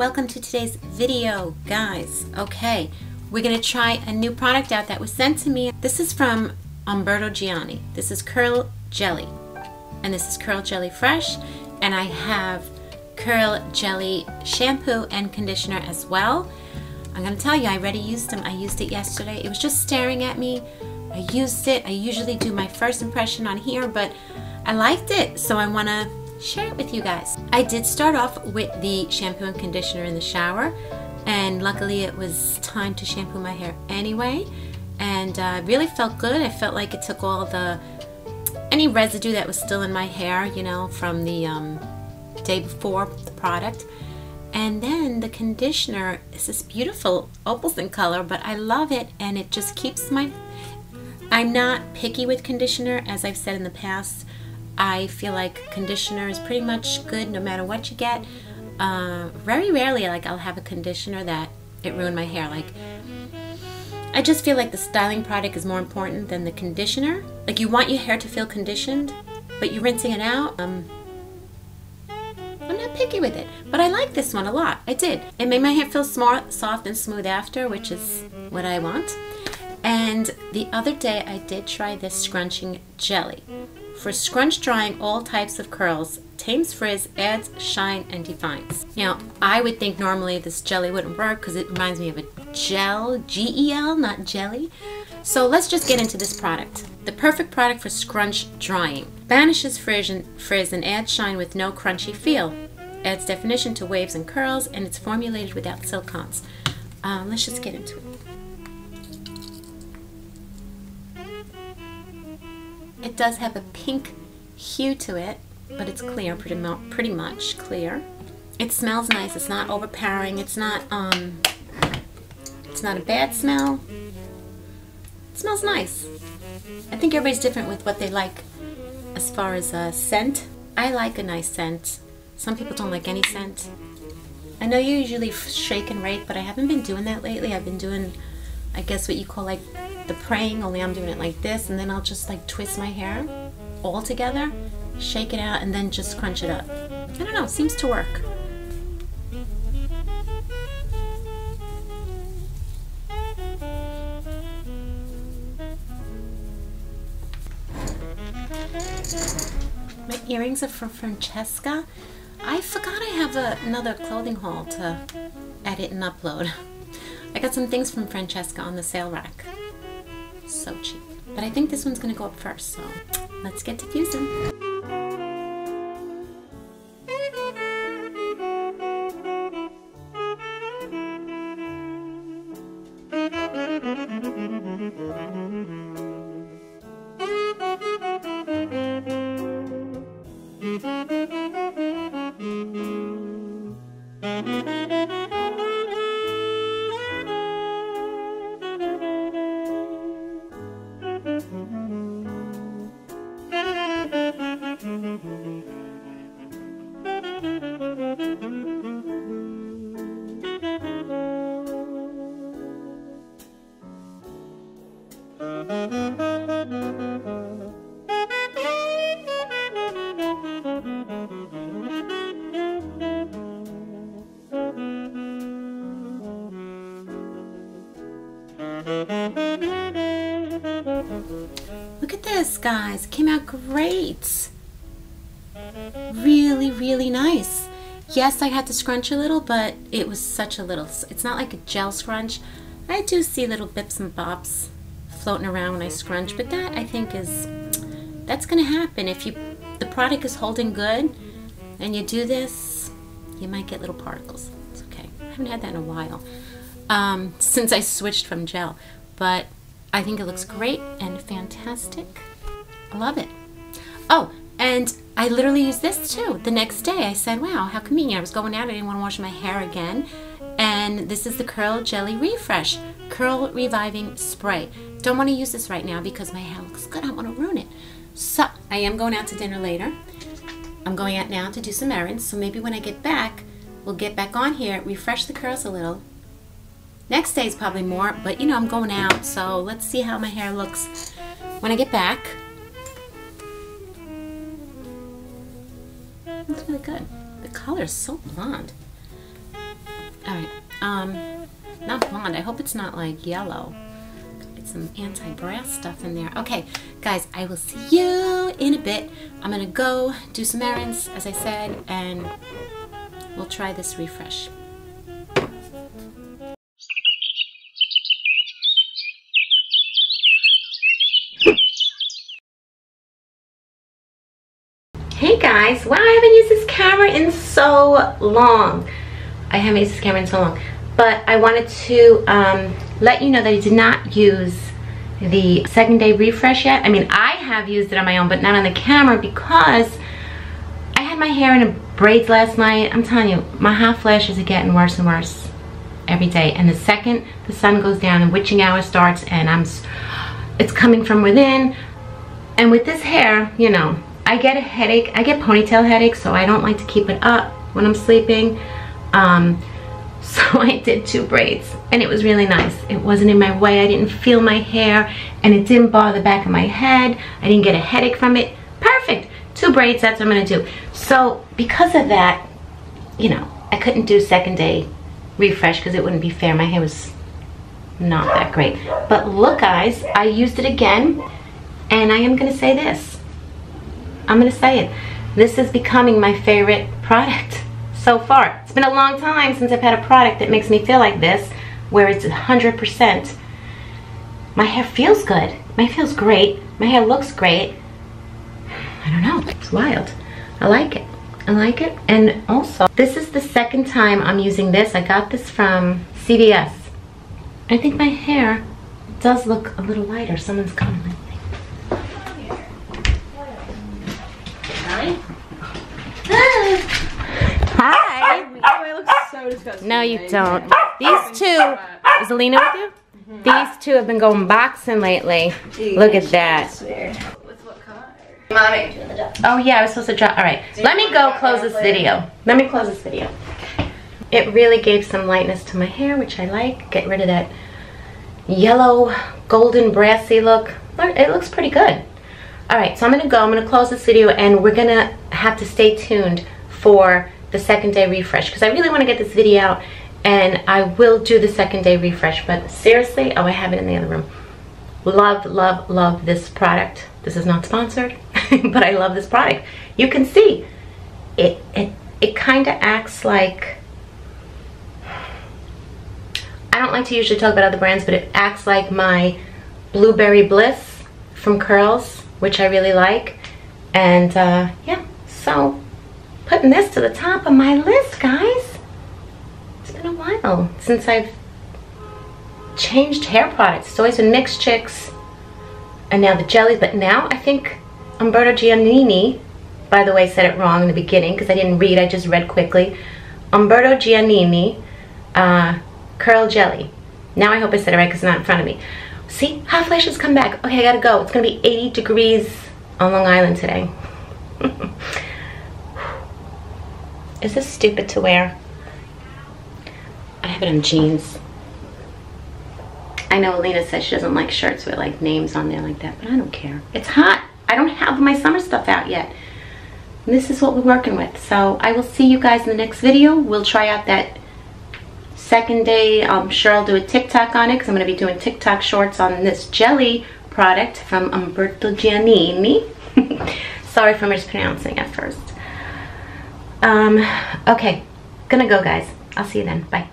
welcome to today's video, guys. Okay, we're gonna try a new product out that was sent to me. This is from Umberto Gianni. This is Curl Jelly, and this is Curl Jelly Fresh, and I have Curl Jelly shampoo and conditioner as well. I'm gonna tell you, I already used them. I used it yesterday. It was just staring at me. I used it. I usually do my first impression on here, but I liked it, so I wanna share it with you guys. I did start off with the shampoo and conditioner in the shower and luckily it was time to shampoo my hair anyway and uh, really felt good. I felt like it took all the any residue that was still in my hair, you know, from the um, day before the product. And then the conditioner is this beautiful opals in color, but I love it and it just keeps my... I'm not picky with conditioner, as I've said in the past. I feel like conditioner is pretty much good no matter what you get. Uh, very rarely, like I'll have a conditioner that it ruined my hair. Like I just feel like the styling product is more important than the conditioner. Like you want your hair to feel conditioned, but you're rinsing it out. Um, I'm not picky with it, but I like this one a lot. I did. It made my hair feel soft and smooth after, which is what I want. And the other day I did try this scrunching jelly. For scrunch drying all types of curls, tames frizz, adds shine, and defines. Now, I would think normally this jelly wouldn't work because it reminds me of a gel, G-E-L, not jelly. So let's just get into this product. The perfect product for scrunch drying. Banishes frizz and, frizz and adds shine with no crunchy feel. Adds definition to waves and curls, and it's formulated without silicons. Um, let's just get into it. Does have a pink hue to it, but it's clear, pretty, mu pretty much clear. It smells nice. It's not overpowering. It's not um, it's not a bad smell. It smells nice. I think everybody's different with what they like as far as a scent. I like a nice scent. Some people don't like any scent. I know you usually shake and rake, but I haven't been doing that lately. I've been doing, I guess what you call like the praying, only I'm doing it like this, and then I'll just like twist my hair all together, shake it out, and then just crunch it up. I don't know, it seems to work. My earrings are from Francesca. I forgot I have a, another clothing haul to edit and upload. I got some things from Francesca on the sale rack so cheap. But I think this one's gonna go up first, so let's get to fusing. Great. Really, really nice. Yes, I had to scrunch a little, but it was such a little. It's not like a gel scrunch. I do see little bips and bops floating around when I scrunch, but that I think is, that's going to happen. If you the product is holding good and you do this, you might get little particles. It's okay. I haven't had that in a while um, since I switched from gel, but I think it looks great and fantastic. I love it. Oh, and I literally used this too. The next day I said, wow, how convenient. I was going out, I didn't want to wash my hair again. And this is the Curl Jelly Refresh Curl Reviving Spray. Don't want to use this right now because my hair looks good. I don't want to ruin it. So, I am going out to dinner later. I'm going out now to do some errands, so maybe when I get back, we'll get back on here, refresh the curls a little. Next day is probably more, but you know, I'm going out, so let's see how my hair looks when I get back. Really good. The color is so blonde. All right. Um, not blonde. I hope it's not like yellow. Get some anti-brass stuff in there. Okay, guys, I will see you in a bit. I'm gonna go do some errands, as I said, and we'll try this refresh. Guys, wow, I haven't used this camera in so long. I haven't used this camera in so long. But I wanted to um, let you know that I did not use the second day refresh yet. I mean, I have used it on my own, but not on the camera because I had my hair in a braids last night. I'm telling you, my hot flashes are getting worse and worse every day. And the second the sun goes down and witching hour starts and I'm, it's coming from within. And with this hair, you know, I get a headache. I get ponytail headaches, so I don't like to keep it up when I'm sleeping. Um, so I did two braids and it was really nice. It wasn't in my way. I didn't feel my hair and it didn't bother the back of my head. I didn't get a headache from it. Perfect. Two braids, that's what I'm going to do. So because of that, you know, I couldn't do second day refresh because it wouldn't be fair. My hair was not that great. But look guys, I used it again and I am going to say this. I'm gonna say it. This is becoming my favorite product so far. It's been a long time since I've had a product that makes me feel like this, where it's 100%. My hair feels good. My hair feels great. My hair looks great. I don't know, it's wild. I like it. I like it. And also, this is the second time I'm using this. I got this from CVS. I think my hair does look a little lighter. Someone's coming. Hi. Oh, so no, you don't. These two, is Alina with you? Mm -hmm. These two have been going boxing lately. Look at that. Oh yeah, I was supposed to drop. All right, let me go close this video. Let me close this video. It really gave some lightness to my hair, which I like. Get rid of that yellow, golden, brassy look. It looks pretty good. All right, so I'm gonna go, I'm gonna close this video and we're gonna have to stay tuned for the second day refresh because I really wanna get this video out and I will do the second day refresh, but seriously, oh, I have it in the other room. Love, love, love this product. This is not sponsored, but I love this product. You can see, it, it, it kinda acts like, I don't like to usually talk about other brands, but it acts like my Blueberry Bliss from Curls which I really like. And uh, yeah, so putting this to the top of my list, guys. It's been a while since I've changed hair products. It's always been Mixed Chicks and now the jellies, but now I think Umberto Giannini, by the way, said it wrong in the beginning because I didn't read, I just read quickly. Umberto Giannini uh, Curl Jelly. Now I hope I said it right because it's not in front of me. See, hot flashes come back. Okay, I gotta go. It's gonna be 80 degrees on Long Island today. Is this stupid to wear? I have it in jeans. I know Alina says she doesn't like shirts with like names on there like that, but I don't care. It's hot. I don't have my summer stuff out yet. And this is what we're working with. So I will see you guys in the next video. We'll try out that second day, I'm sure I'll do a TikTok on it because I'm going to be doing TikTok shorts on this jelly product from Umberto Giannini. Sorry for mispronouncing at first. Um, okay, gonna go guys. I'll see you then. Bye.